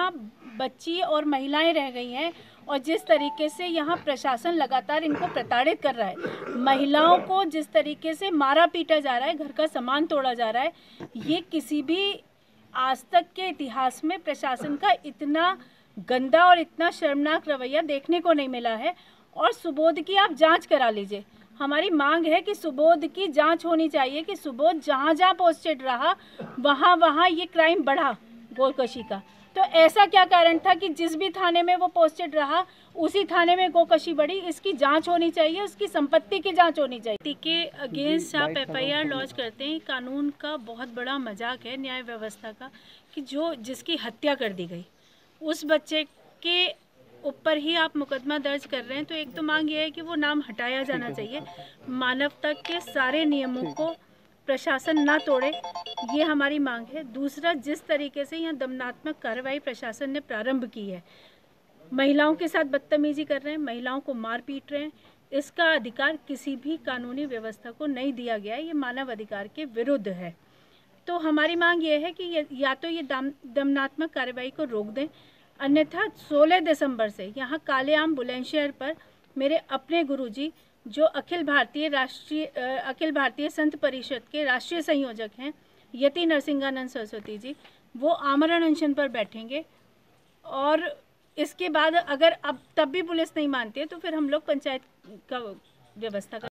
यहाँ बच्ची और महिलाएँ रह गई हैं और जिस तरीके से यहाँ प्रशासन लगातार इनको प्रताड़ित कर रहा है, महिलाओं को जिस तरीके से मारा पीटा जा रहा है, घर का सामान तोड़ा जा रहा है, ये किसी भी आज तक के इतिहास में प्रशासन का इतना गंदा और इतना शर्मनाक रवैया देखने को नहीं मिला है और सुबोध की आप जाँच करा लीजिए। हमारी मांग है कि सुबोध की जाँच होनी चाहिए कि सुबोध जहाँ जहाँ पोस्टेड रहा वहाँ वहाँ ये क्राइम बढ़ा, गोलकशी का। तो ऐसा क्या कारण था कि जिस भी थाने में वो पोस्टेड रहा उसी थाने में गोकशी बढ़ी इसकी जाँच होनी चाहिए उसकी संपत्ति की जाँच होनी चाहिए। के अगेंस्ट आप एफआईआर लॉन्च करते हैं कानून का बहुत बड़ा मज़ाक है न्याय व्यवस्था का कि जो जिसकी हत्या कर दी गई उस बच्चे के ऊपर ही आप मुकदमा दर्ज कर रहे हैं तो एक तो मांग ये है कि वो नाम हटाया जाना चाहिए। मानवता के सारे नियमों को प्रशासन ना तोड़े ये हमारी मांग है। दूसरा, जिस तरीके से यहाँ दमनात्मक कार्रवाई प्रशासन ने प्रारंभ की है, महिलाओं के साथ बदतमीजी कर रहे हैं, महिलाओं को मार पीट रहे हैं, इसका अधिकार किसी भी कानूनी व्यवस्था को नहीं दिया गया है, ये मानव अधिकार के विरुद्ध है। तो हमारी मांग ये है कि या तो ये दम, दमनात्मक कार्रवाई को रोक दें, अन्यथा 16 दिसंबर से यहाँ कालेआम बुलंदशहर पर मेरे अपने गुरुजी, जो अखिल भारतीय राष्ट्रीय अखिल भारतीय संत परिषद के राष्ट्रीय संयोजक हैं यति नरसिंहानंद सरस्वती जी, वो आमरण अनशन पर बैठेंगे और इसके बाद अगर अब तब भी पुलिस नहीं मानती है तो फिर हम लोग पंचायत का व्यवस्था कर